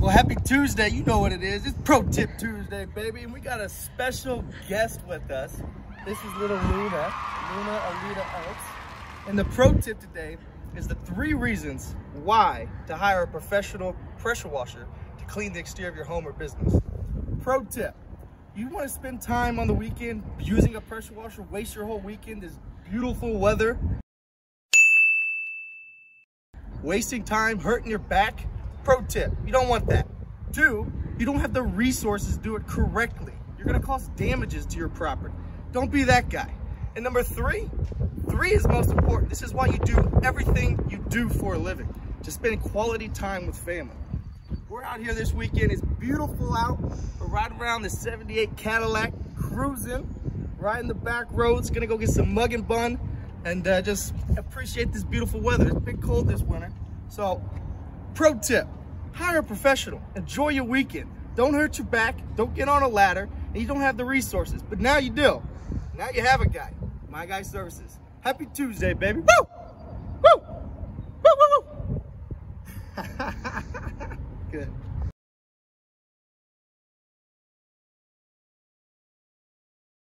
Well, happy Tuesday. You know what it is. It's Pro Tip Tuesday, baby. And we got a special guest with us. This is little Luna, Luna Alita Elks. And the pro tip today is the three reasons why to hire a professional pressure washer to clean the exterior of your home or business. Pro tip, you want to spend time on the weekend using a pressure washer, waste your whole weekend, this beautiful weather, wasting time, hurting your back. Pro tip, you don't want that. Two, you don't have the resources to do it correctly. You're gonna cause damages to your property. Don't be that guy. And number three, three is most important. This is why you do everything you do for a living, to spend quality time with family. We're out here this weekend. It's beautiful out. We're riding around the 78 Cadillac, cruising, riding the back roads. Gonna go get some mug and bun and uh, just appreciate this beautiful weather. It's been cold this winter. So, pro tip, hire a professional. Enjoy your weekend. Don't hurt your back. Don't get on a ladder. And you don't have the resources. But now you do. Now you have a guy. My Guy Services. Happy Tuesday, baby. Woo! Woo! Woo, woo, woo! Good.